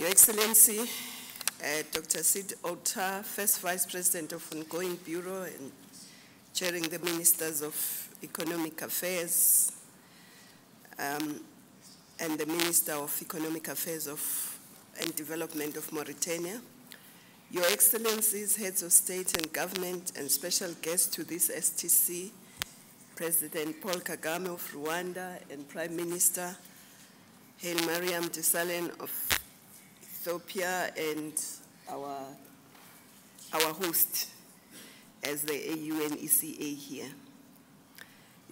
Your Excellency, uh, Dr. Sid Ota, First Vice President of Ongoing Bureau and chairing the Ministers of Economic Affairs, um, and the Minister of Economic Affairs of, and Development of Mauritania, Your Excellencies, Heads of State and Government, and special guests to this STC, President Paul Kagame of Rwanda and Prime Minister Hailemariam Desalegn of Ethiopia and our, our host as the AU and ECA here.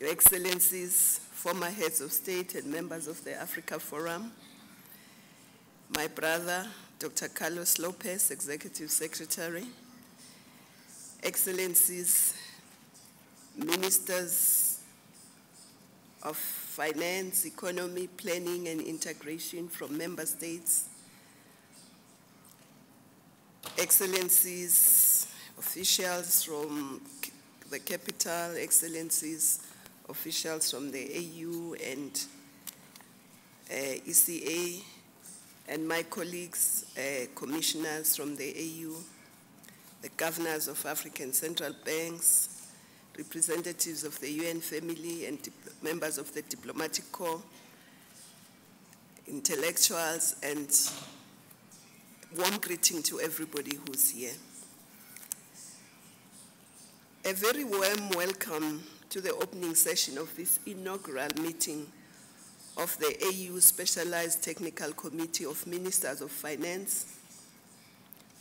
Your Excellencies, former heads of state and members of the Africa Forum, my brother, Dr. Carlos Lopez, Executive Secretary, Excellencies, Ministers of Finance, Economy, Planning and Integration from member states, Excellencies, officials from the capital, Excellencies, officials from the AU and uh, ECA, and my colleagues, uh, commissioners from the AU, the governors of African central banks, representatives of the UN family and members of the diplomatic corps, intellectuals, and warm greeting to everybody who's here. A very warm welcome to the opening session of this inaugural meeting of the AU Specialized Technical Committee of Ministers of Finance,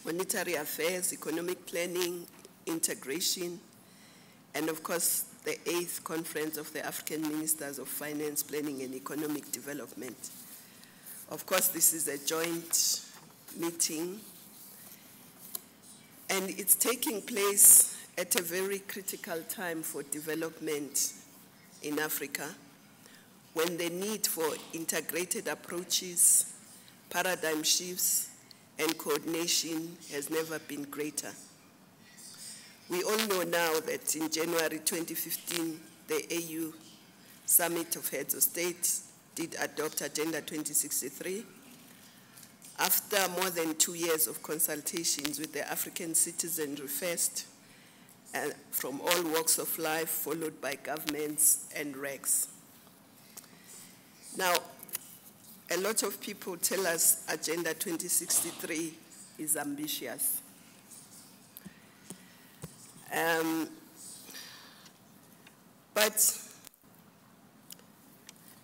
Monetary Affairs, Economic Planning, Integration, and of course, the eighth conference of the African Ministers of Finance, Planning and Economic Development. Of course, this is a joint meeting, and it's taking place at a very critical time for development in Africa, when the need for integrated approaches, paradigm shifts, and coordination has never been greater. We all know now that in January 2015, the AU Summit of Heads of State did adopt Agenda 2063 after more than two years of consultations with the African Citizenry First uh, from all walks of life, followed by governments and RECs. Now, a lot of people tell us Agenda 2063 is ambitious. Um, but,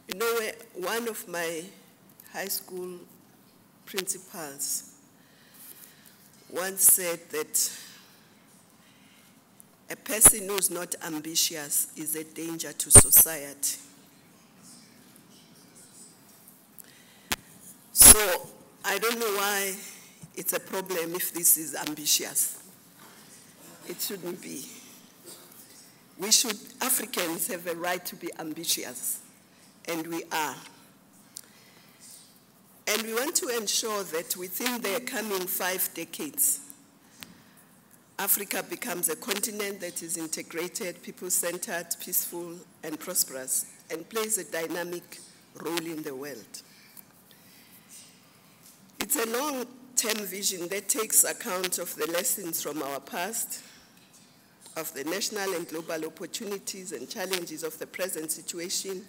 you know, one of my high school principals once said that a person who's not ambitious is a danger to society. So I don't know why it's a problem if this is ambitious. It shouldn't be. We should, Africans have a right to be ambitious, and we are. And we want to ensure that within the coming five decades, Africa becomes a continent that is integrated, people-centered, peaceful, and prosperous, and plays a dynamic role in the world. It's a long-term vision that takes account of the lessons from our past, of the national and global opportunities and challenges of the present situation,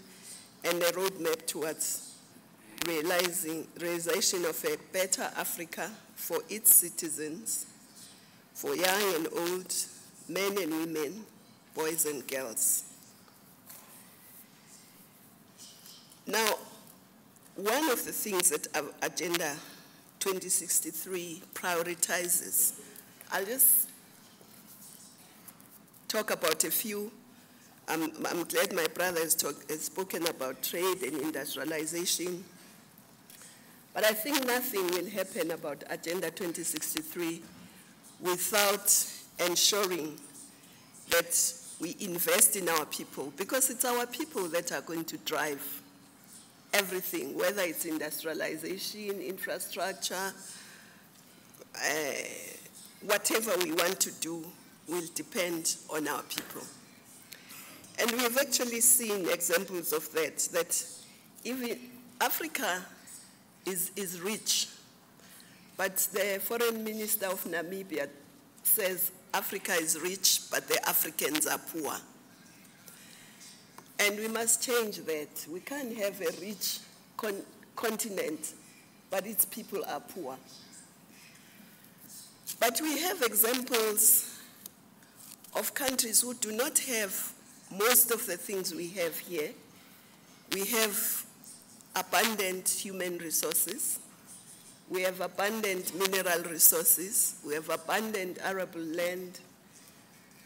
and a roadmap towards realizing realization of a better Africa for its citizens, for young and old, men and women, boys and girls. Now, one of the things that Agenda 2063 prioritizes, I'll just talk about a few. I'm, I'm glad my brother has, talk, has spoken about trade and industrialization, but I think nothing will happen about Agenda 2063 without ensuring that we invest in our people, because it's our people that are going to drive everything, whether it's industrialization, infrastructure, uh, whatever we want to do will depend on our people. And we've actually seen examples of that, that even Africa is, is rich, But the foreign minister of Namibia says Africa is rich, but the Africans are poor. And we must change that. We can't have a rich con continent, but its people are poor. But we have examples of countries who do not have most of the things we have here. We have abundant human resources. We have abundant mineral resources. We have abundant arable land.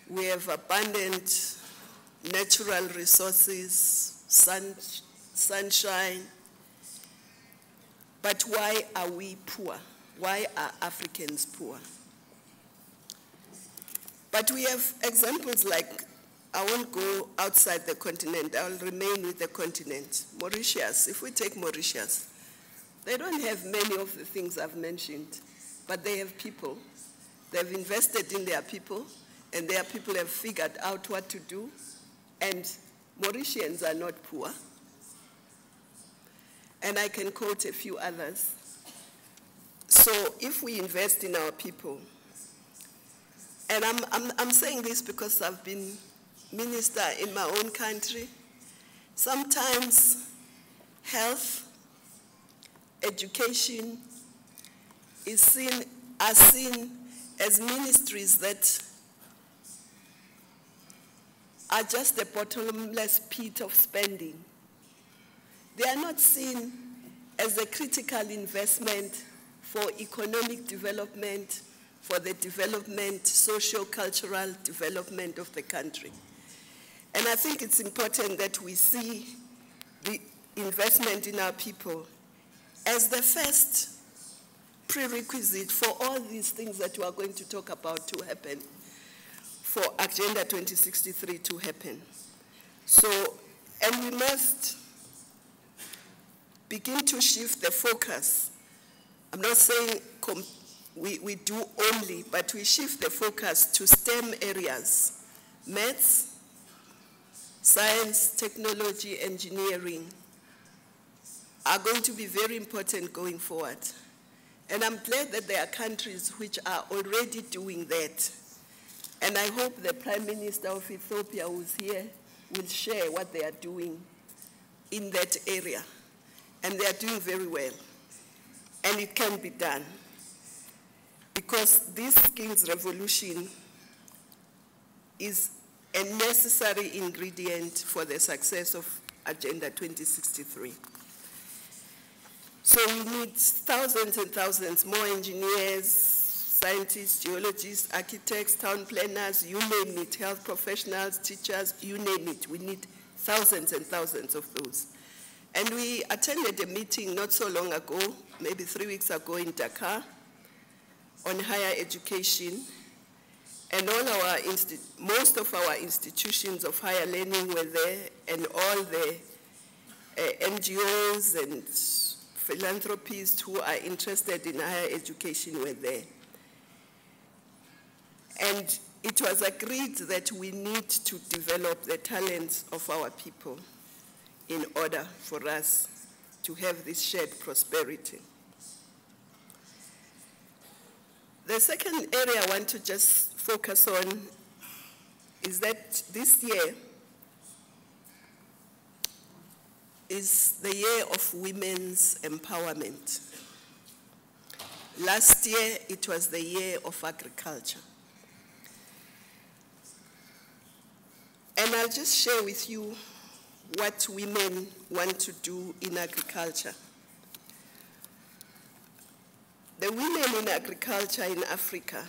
We have abundant natural resources, sun, sunshine. But why are we poor? Why are Africans poor? But we have examples like, I won't go outside the continent, I'll remain with the continent. Mauritius, if we take Mauritius, they don't have many of the things I've mentioned, but they have people. They've invested in their people, and their people have figured out what to do, and Mauritians are not poor. And I can quote a few others. So if we invest in our people, and I'm, I'm, I'm saying this because I've been minister in my own country, sometimes health, education is seen, are seen as ministries that are just a bottomless pit of spending. They are not seen as a critical investment for economic development, for the development, socio-cultural development of the country. And I think it's important that we see the investment in our people as the first prerequisite for all these things that we are going to talk about to happen for Agenda 2063 to happen. So, and we must begin to shift the focus. I'm not saying we, we do only, but we shift the focus to STEM areas, maths, science, technology, engineering are going to be very important going forward. And I'm glad that there are countries which are already doing that. And I hope the Prime Minister of Ethiopia who's here will share what they are doing in that area. And they are doing very well. And it can be done. Because this skills revolution is a necessary ingredient for the success of Agenda 2063. So we need thousands and thousands more engineers, scientists, geologists, architects, town planners, you name it, health professionals, teachers, you name it. We need thousands and thousands of those. And we attended a meeting not so long ago, maybe three weeks ago in Dakar, on higher education. And all our, most of our institutions of higher learning were there, and all the uh, NGOs and philanthropists who are interested in higher education were there. And it was agreed that we need to develop the talents of our people in order for us to have this shared prosperity. The second area I want to just focus on is that this year is the year of women's empowerment. Last year, it was the year of agriculture. And I'll just share with you what women want to do in agriculture. The women in agriculture in Africa,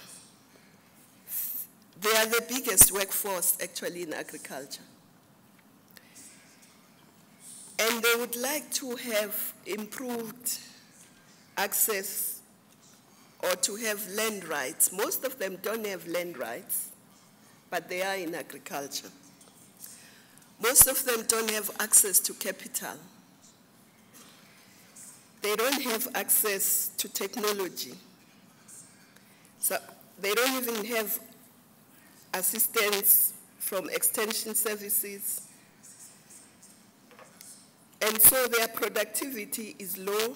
they are the biggest workforce actually in agriculture. And they would like to have improved access or to have land rights. Most of them don't have land rights, but they are in agriculture. Most of them don't have access to capital. They don't have access to technology. So they don't even have assistance from extension services. And so their productivity is low.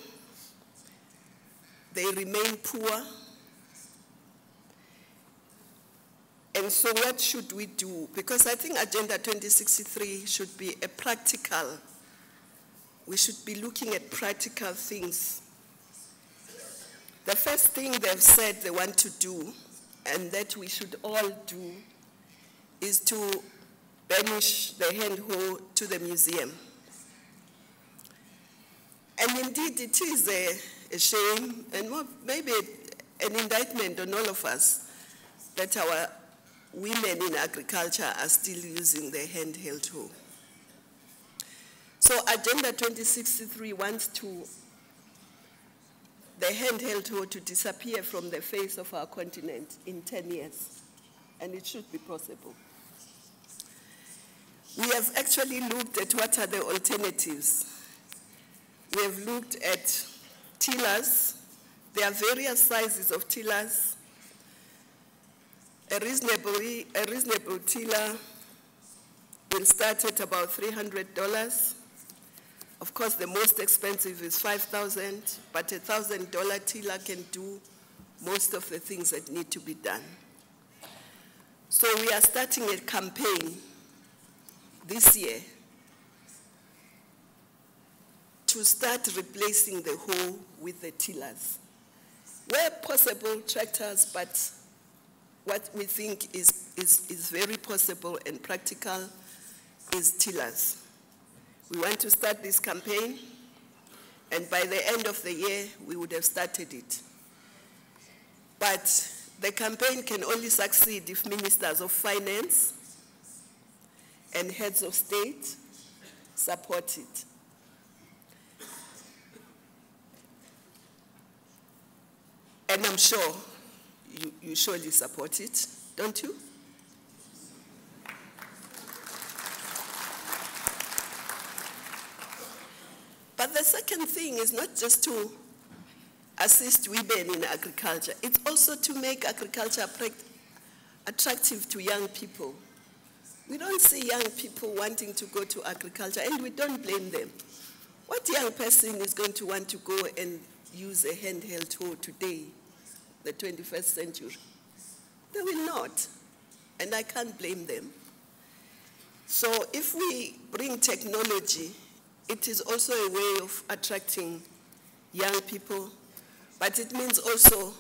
they remain poor. And so what should we do? Because I think Agenda 2063 should be a practical, we should be looking at practical things. The first thing they've said they want to do, and that we should all do, is to banish the hand hoe to the museum. And indeed, it is a, a shame and maybe an indictment on all of us that our women in agriculture are still using the handheld hoe. So Agenda 2063 wants to the handheld hoe to disappear from the face of our continent in 10 years, and it should be possible. We have actually looked at what are the alternatives. We have looked at tillers. There are various sizes of tillers. A reasonable, a reasonable tiller will start at about $300. Of course, the most expensive is 5,000, but a $1,000 tiller can do most of the things that need to be done. So we are starting a campaign this year to start replacing the hoe with the tillers. Where possible, tractors, but what we think is, is, is very possible and practical is tillers. We want to start this campaign, and by the end of the year, we would have started it. But the campaign can only succeed if ministers of finance and heads of state support it. And I'm sure you, you surely support it, don't you? The second thing is not just to assist women in agriculture, it's also to make agriculture attractive to young people. We don't see young people wanting to go to agriculture, and we don't blame them. What young person is going to want to go and use a handheld hoe today, the 21st century? They will not, and I can't blame them. So if we bring technology, it is also a way of attracting young people, but it means also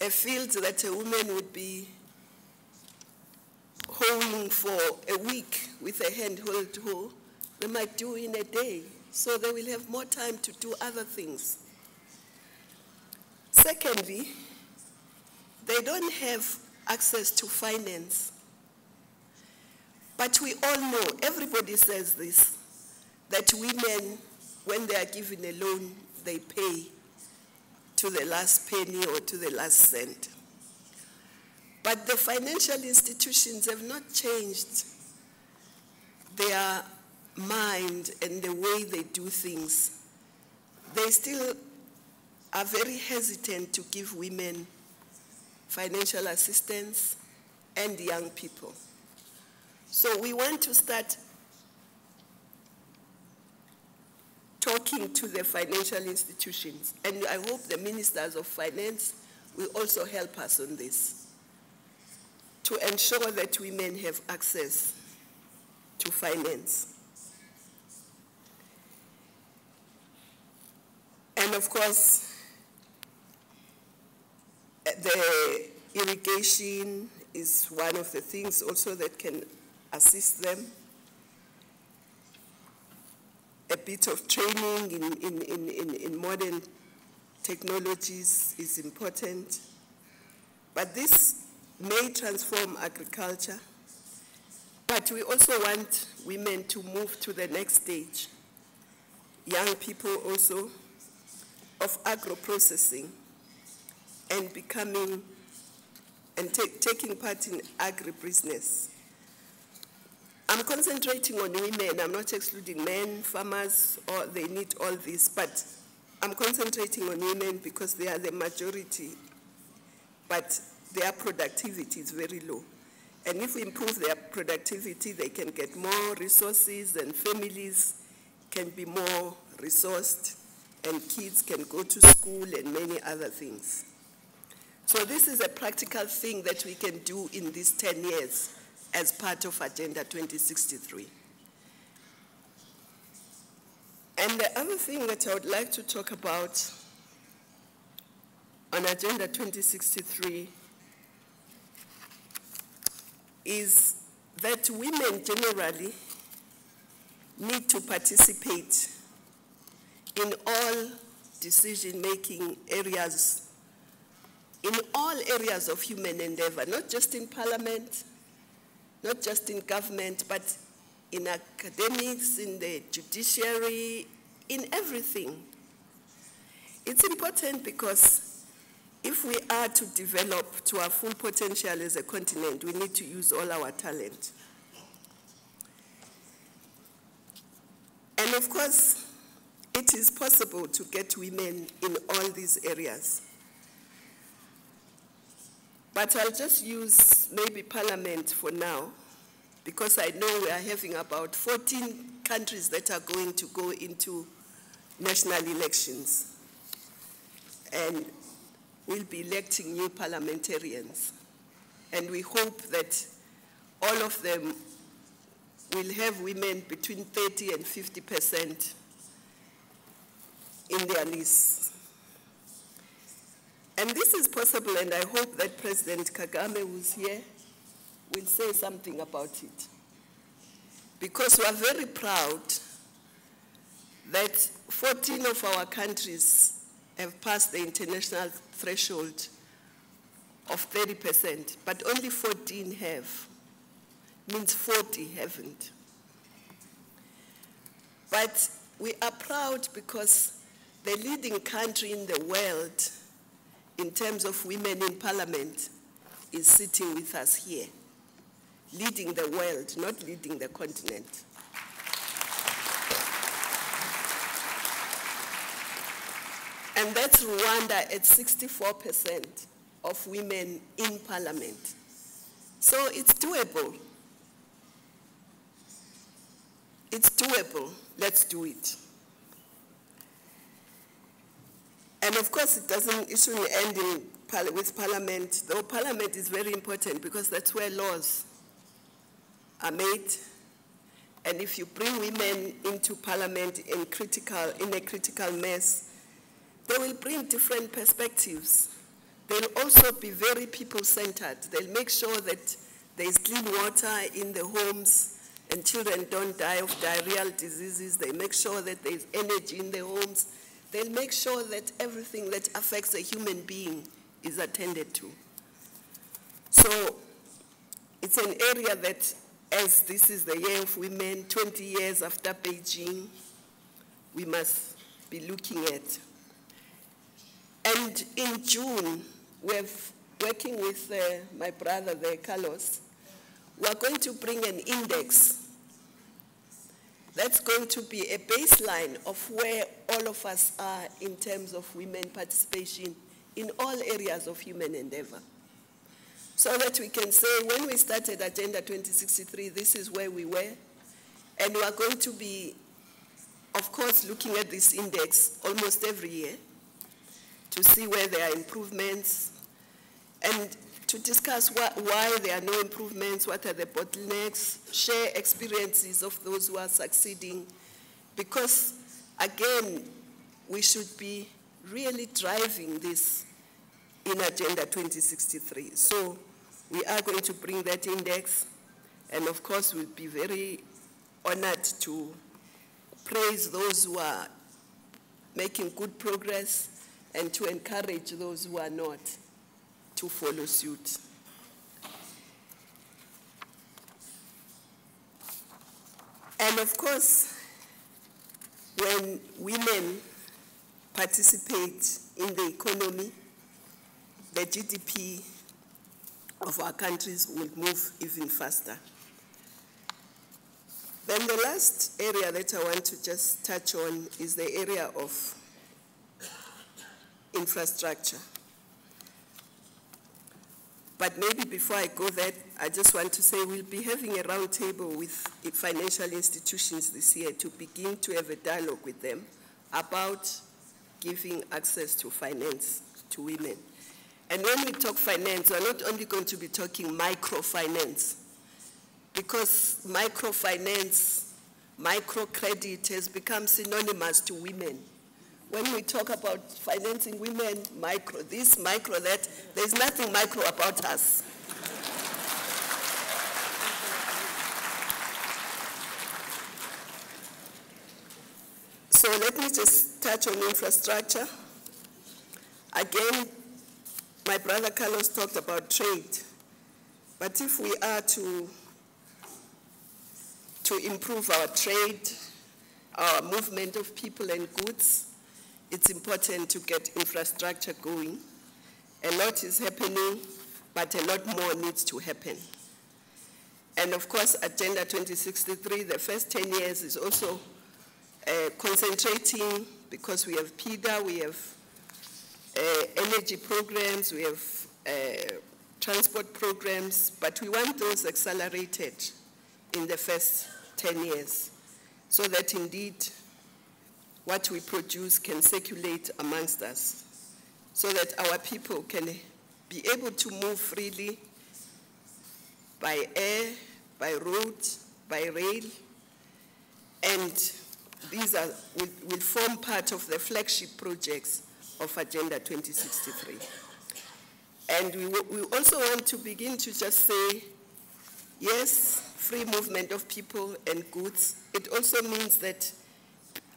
a field that a woman would be hoeing for a week with a handheld hoe, they might do in a day. So they will have more time to do other things. Secondly, they don't have access to finance. But we all know, everybody says this, that women, when they are given a loan, they pay to the last penny or to the last cent. But the financial institutions have not changed their mind and the way they do things. They still are very hesitant to give women financial assistance and young people. So we want to start talking to the financial institutions, and I hope the ministers of finance will also help us on this to ensure that women have access to finance. And of course, the irrigation is one of the things also that can assist them. A bit of training in, in, in, in, modern technologies is important. But this may transform agriculture, but we also want women to move to the next stage. Young people also of agro-processing and becoming and taking part in agribusiness. I'm concentrating on women. I'm not excluding men, farmers, or they need all this, but I'm concentrating on women because they are the majority. But their productivity is very low. And if we improve their productivity, they can get more resources and families can be more resourced and kids can go to school and many other things. So this is a practical thing that we can do in these 10 years as part of Agenda 2063. And the other thing that I would like to talk about on Agenda 2063 is that women generally need to participate in all decision-making areas, in all areas of human endeavor, not just in parliament, not just in government, but in academics, in the judiciary, in everything. It's important because if we are to develop to our full potential as a continent, we need to use all our talent. And of course, it is possible to get women in all these areas. But I'll just use maybe Parliament for now, because I know we are having about 14 countries that are going to go into national elections. And we'll be electing new parliamentarians. And we hope that all of them will have women between 30 and 50 percent in their lists. And this is possible, and I hope that President Kagame, who's here, will say something about it. Because we are very proud that 14 of our countries have passed the international threshold of 30%, but only 14 have means 40 haven't. But we are proud because the leading country in the world in terms of women in parliament is sitting with us here, leading the world, not leading the continent. And that's Rwanda at 64% of women in parliament. So it's doable. It's doable. Let's do it. And of course, it doesn't, it shouldn't end in, with Parliament, though Parliament is very important because that's where laws are made. And if you bring women into Parliament in, critical, in a critical mess, they will bring different perspectives. They'll also be very people-centered. They'll make sure that there's clean water in the homes, and children don't die of diarrheal diseases. They make sure that there's energy in the homes. They'll make sure that everything that affects a human being is attended to. So it's an area that, as this is the year of women, 20 years after Beijing, we must be looking at. And in June, we're working with uh, my brother there, Carlos, we're going to bring an index that's going to be a baseline of where all of us are in terms of women participation in all areas of human endeavor. So that we can say when we started Agenda 2063, this is where we were. And we are going to be, of course, looking at this index almost every year to see where there are improvements. And to discuss why there are no improvements, what are the bottlenecks, share experiences of those who are succeeding, because again, we should be really driving this in Agenda 2063. So we are going to bring that index, and of course we'll be very honored to praise those who are making good progress and to encourage those who are not to follow suit. And of course, when women participate in the economy, the GDP of our countries will move even faster. Then the last area that I want to just touch on is the area of infrastructure. But maybe before I go there, I just want to say we'll be having a roundtable with financial institutions this year to begin to have a dialogue with them about giving access to finance to women. And when we talk finance, we're not only going to be talking microfinance, because microfinance, microcredit has become synonymous to women. When we talk about financing women, micro this, micro that, there's nothing micro about us. So let me just touch on infrastructure. Again, my brother Carlos talked about trade. But if we are to, to improve our trade, our movement of people and goods, it's important to get infrastructure going. A lot is happening, but a lot more needs to happen. And of course, Agenda 2063, the first 10 years is also uh, concentrating because we have PIDA, we have uh, energy programs, we have uh, transport programs, but we want those accelerated in the first 10 years so that indeed what we produce can circulate amongst us so that our people can be able to move freely by air, by road, by rail, and these are, will, will form part of the flagship projects of Agenda 2063. And we, we also want to begin to just say, yes, free movement of people and goods. It also means that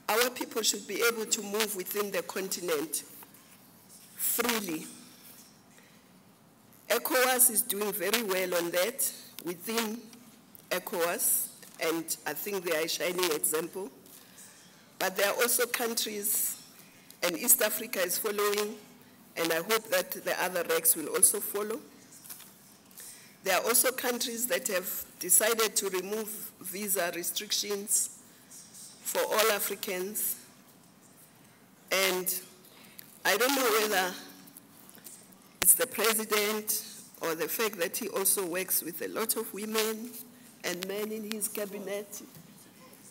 our people should be able to move within the continent freely. ECOWAS is doing very well on that within ECOWAS, and I think they are a shining example. But there are also countries and East Africa is following, and I hope that the other RECs will also follow. There are also countries that have decided to remove visa restrictions for all Africans. And I don't know whether it's the president or the fact that he also works with a lot of women and men in his cabinet,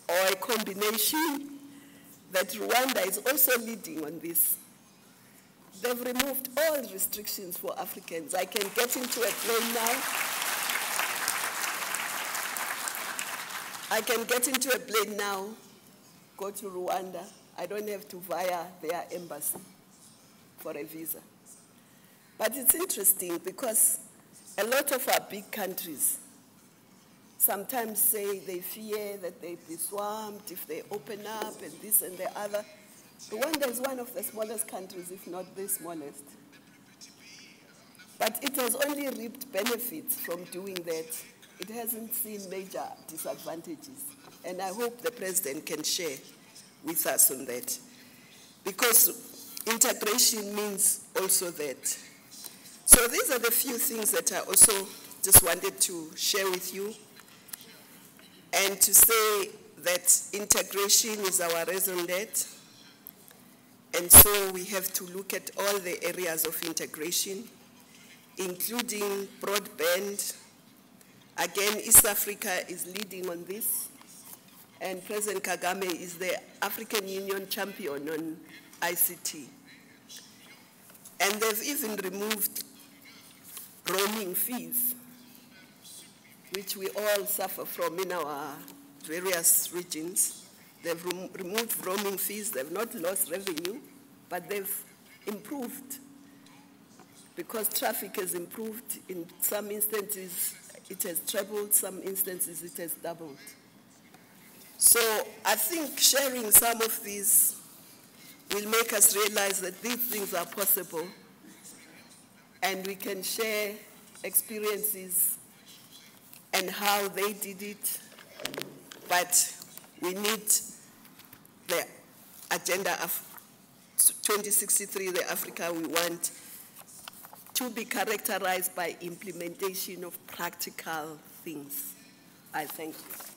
or a combination that Rwanda is also leading on this. They've removed all restrictions for Africans. I can get into a plane now. I can get into a plane now, go to Rwanda. I don't have to via their embassy for a visa. But it's interesting because a lot of our big countries sometimes say they fear that they'll be swamped if they open up and this and the other. Rwanda is one of the smallest countries, if not the smallest. But it has only reaped benefits from doing that. It hasn't seen major disadvantages. And I hope the president can share with us on that. Because integration means also that. So these are the few things that I also just wanted to share with you and to say that integration is our raison d'etre. And so we have to look at all the areas of integration, including broadband. Again, East Africa is leading on this, and President Kagame is the African Union champion on ICT. And they've even removed roaming fees which we all suffer from in our various regions. They've rem removed roaming fees, they've not lost revenue, but they've improved because traffic has improved. In some instances, it has trebled, some instances, it has doubled. So I think sharing some of these will make us realize that these things are possible and we can share experiences and how they did it, but we need the agenda of 2063, the Africa we want, to be characterized by implementation of practical things. I thank you.